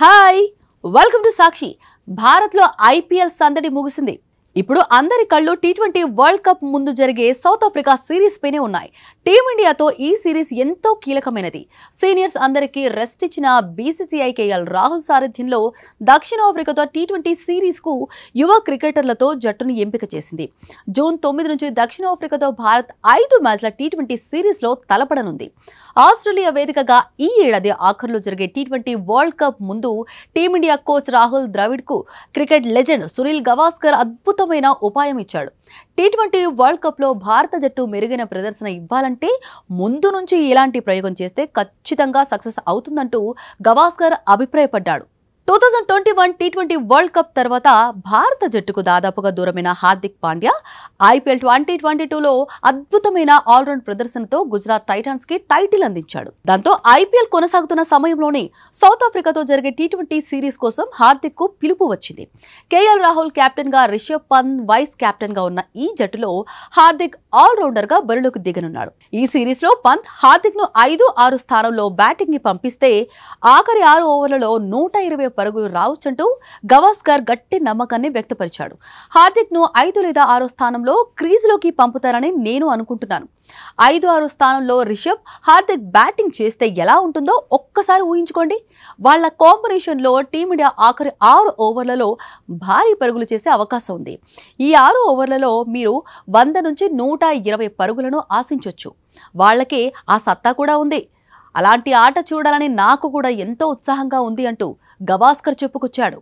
Hi welcome to సాక్షి. భారత్లో IPL సందడి ముగిసింది. ఇప్పుడు అందరి కళ్ళు టీ ట్వంటీ వరల్డ్ కప్ ముందు జరిగే సౌత్ ఆఫ్రికా సిరీస్ పైనే ఉన్నాయి. టీమిండియాతో ఈ సిరీస్ ఎంతో కీలకమైనది. సీనియర్స్ అందరికీ రెస్ట్ ఇచ్చిన బీసీసీఐ కేఎల్ రాహుల్ సారథ్యంలో దక్షిణాఫ్రికాతో టీ ట్వంటీ సిరీస్కు యువ క్రికెటర్లతో జట్టును ఎంపిక చేసింది. జూన్ తొమ్మిది నుంచి దక్షిణాఫ్రికాతో భారత్ ఐదు మ్యాచ్ల టీ ట్వంటీ సిరీస్లో తలపడనుంది. ఆస్ట్రేలియా వేదికగా ఈ ఏడాది ఆఖరులో జరిగే టీ ట్వంటీ వరల్డ్ కప్ ముందు టీమిండియా కోచ్ రాహుల్ ద్రవిడ్కు క్రికెట్ లెజెండ్ సునీల్ గవాస్కర్ అద్భుత అద్భుతమైన ఉపాయం ఇచ్చాడు. టీ ట్వంటీ వరల్డ్ కప్లో భారత జట్టు మెరుగైన ప్రదర్శన ఇవ్వాలంటే ముందు నుంచి ఇలాంటి ప్రయోగం చేస్తే ఖచ్చితంగా సక్సెస్ అవుతుందంటూ Gavaskar అభిప్రాయపడ్డాడు. Two thousand twenty one T twenty world cup తర్వాత భారత జట్టుకు దాదాపుగా దూరమైన Hardik Pandya IPL twenty twenty టూలో అద్భుతమైన ఆల్రౌండ్ ప్రదర్శనతో గుజరాత్ టైటాన్స్కి టైటిల్ అందించాడు. దాంతో ఐపీఎల్ కొనసాగుతున్న సమయంలోనే సౌత్ ఆఫ్రికాతో జరిగే టీ ట్వంటీ సిరీస్ కోసం హార్దిక్కు పిలుపు వచ్చింది. కేఎల్ రాహుల్ కెప్టెన్గా రిషబ్ పంత్ వైస్ కెప్టెన్గా ఉన్న ఈ జట్టులో హార్దిక్ ఆల్రౌండర్గా బరిలోకి దిగనున్నాడు. ఈ సిరీస్లో పంత్ హార్దిక్ను ఐదు ఆరు స్థానంలో బ్యాటింగ్ని పంపిస్తే ఆఖరి ఆరు ఓవర్లలో నూట ఇరవై పరుగులు రావచ్చంటూ గవాస్కర్ గట్టి నమ్మకాన్ని వ్యక్తపరిచాడు. హార్దిక్ను ఐదు లేదా ఆరో స్థానంలో క్రీజులోకి పంపుతారని నేను అనుకుంటున్నాను. ఐదు ఆరు స్థానంలో రిషబ్ హార్దిక్ బ్యాటింగ్ చేస్తే ఎలా ఉంటుందో ఒక్కసారి ఊహించుకోండి. వాళ్ళ కాంబినేషన్లో టీమిండియా ఆఖరి ఆరు ఓవర్లలో భారీ పరుగులు చేసే అవకాశం ఉంది. ఈ ఆరు ఓవర్లలో మీరు వంద నుంచి నూట ఇరవై పరుగులను ఆశించవచ్చు వాళ్ళకే ఆ సత్తా కూడా ఉంది. అలాంటి ఆట చూడాలని నాకు కూడా ఎంతో ఉత్సాహంగా ఉంది అంటూ గవాస్కర్ చెప్పుకొచ్చాడు.